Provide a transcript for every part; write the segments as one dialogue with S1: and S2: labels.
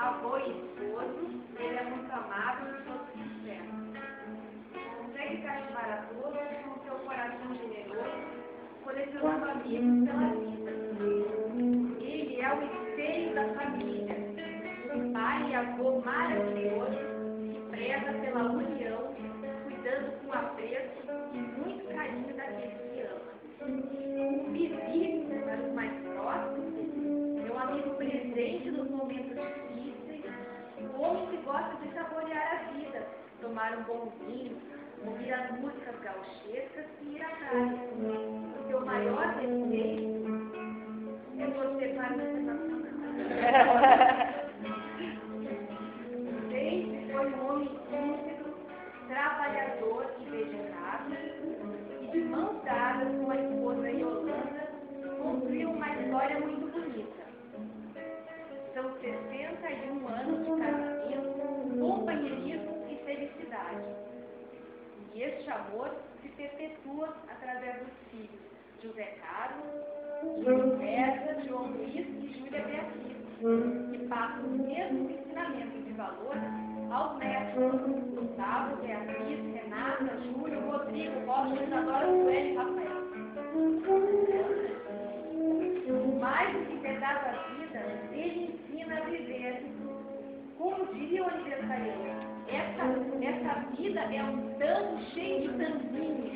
S1: avô e esposo, ele é muito amado e todos os tempos. Consegue cativar a todos com seu coração generoso, colecionando amigos pela vida. Ele é o espelho da família, um pai e avô maravilhoso que preza pela união, cuidando com apreço e muito carinho daqueles que ama. Um vizinho para os mais próximos, é um amigo presente nos momentos difíceis gosta de saborear a vida, tomar um bom vinho, ouvir as músicas gauchescas e ir à praia. O seu maior desejo amor se perpetua através dos filhos José Carlos, Júlio César, João Luiz e Júlia Beatriz, que passam o mesmo ensinamento de valor aos netos Gustavo, Beatriz, Renata, Júlio, Rodrigo, Rocha, Isadora, Sueli e Rafael. Mais do que pedaço da vida, ele ensina a viver. Como diria o aniversariante, essa, essa vida é um tanto cheio de tanzinhos.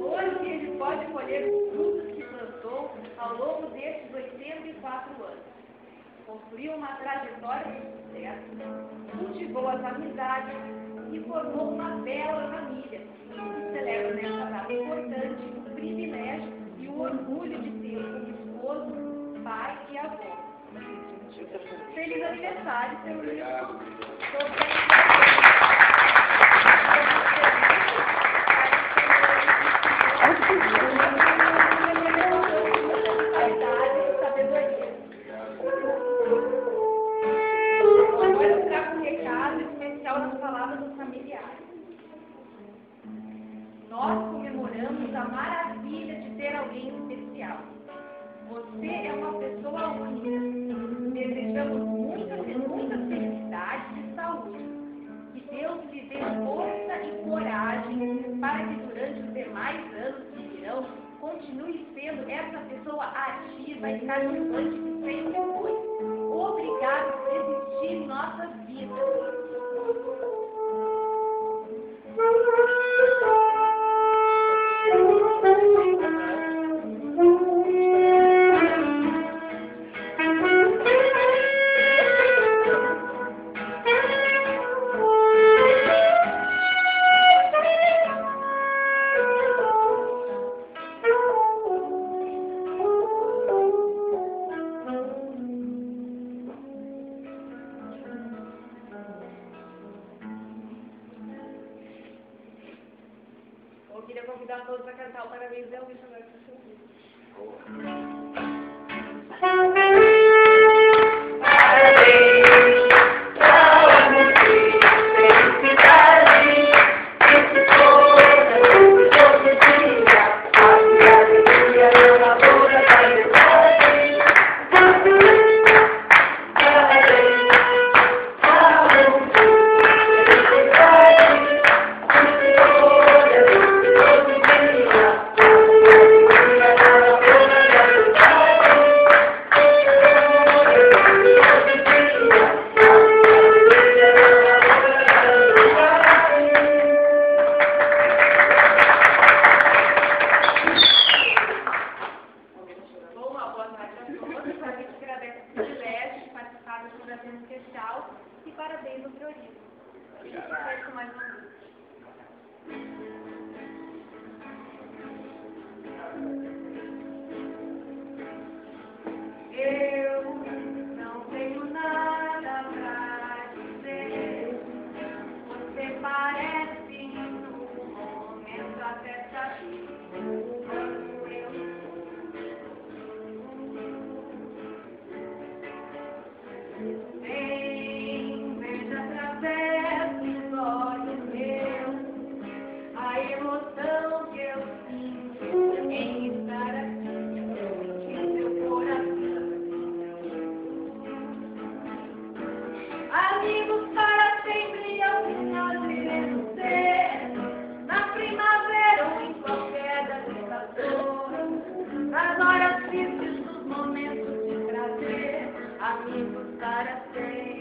S1: Hoje ele pode colher os frutos que plantou ao longo destes 84 anos. Construiu uma trajetória de sucesso, cultivou as amizades e formou uma bela família. E celebra nesta data importante o privilégio e o orgulho de ter como esposo, pai e avô. Feliz aniversário, seu Obrigado. Palavras dos familiares. Nós comemoramos a maravilha de ter alguém especial. Você é uma pessoa única. Desejamos muitas e muitas felicidades e saúde. Que Deus lhe dê força e coragem para que durante os demais anos que virão continue sendo essa pessoa ativa e cativante que sempre foi. Obrigado por existir em nossas vidas. Todos a cantar o Parabéns Del Missionário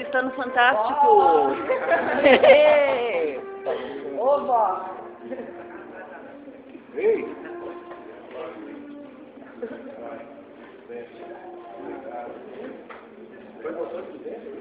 S2: está no Fantástico.
S1: Oba!
S3: Ei! Foi você que?